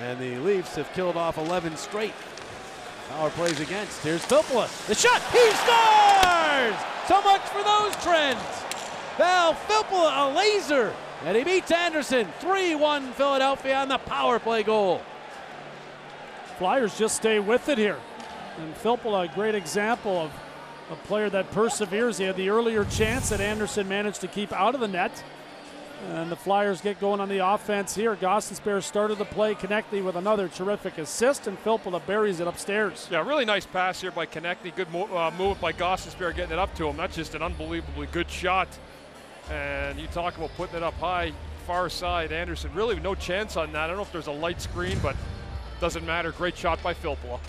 And the Leafs have killed off 11 straight power plays against. Here's Filppula. The shot. He scores! So much for those trends. Val Filppula, a laser. And he beats Andersen. 3 1 Philadelphia on the power play goal. Flyers just stay with it here. And Filppula, a great example of a player that perseveres. He had the earlier chance that Andersen managed to keep out of the net. And the Flyers get going on the offense here. Gostisbehere started the play, Konecny with another terrific assist, and Filppula buries it upstairs. Yeah, really nice pass here by Konecny. Good mo- uh, move by Gostisbehere getting it up to him. That's just an unbelievably good shot. And you talk about putting it up high, far side. Andersen really no chance on that. I don't know if there's a light screen, but doesn't matter. Great shot by Filppula.